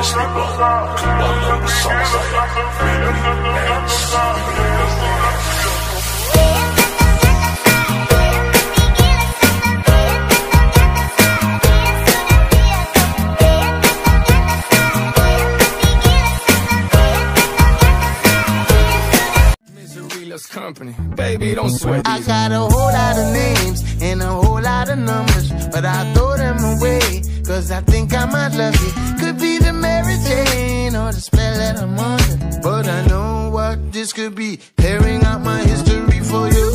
I sleep company. Baby, don't sweat. I got a whole lot of names and a whole lot of numbers, but I throw them away, cause I think I might love you. The Mary Jane or the spell that I'm under, but I know what this could be, tearing out my history for you.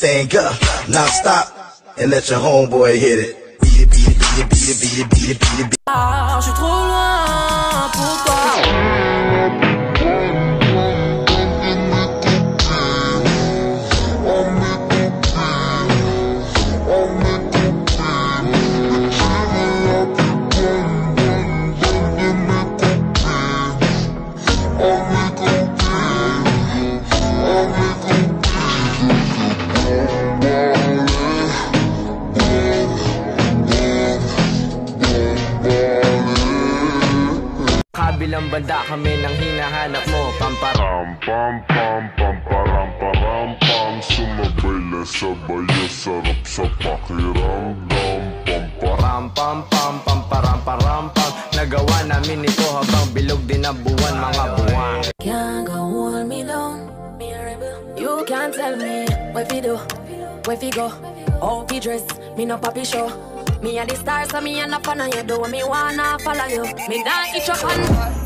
Thing up, now stop, and let your homeboy hit it. Beat it, beat it, beat it, beat it, beat it, beat it, beat it, beat it. Ah, je suis trop loin pour toi. Kabilang banda kami nang hinahanap mo Pamparam Pam pam pam param param pam Sumabay sabay sarap sa pakiramdam Pam param pam pam pam pam param param pam Nagawa namin ito habang bilog din ang buwan mga buwan Can't go hold me down. You can't tell me what we do, where we go, how we dress. Me no papi show. Me a the stars, so me a no fan of you. Do what me wanna follow you. Me not itch up on.